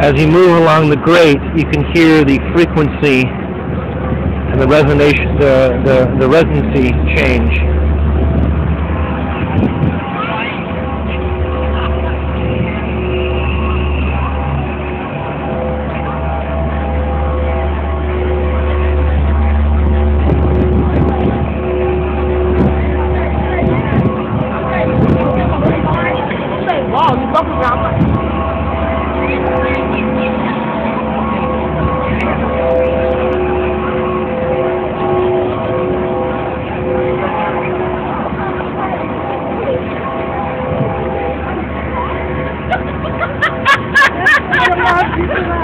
As you move along the grate, you can hear the frequency and the resonation, the, the, the resonancy change. Thank you.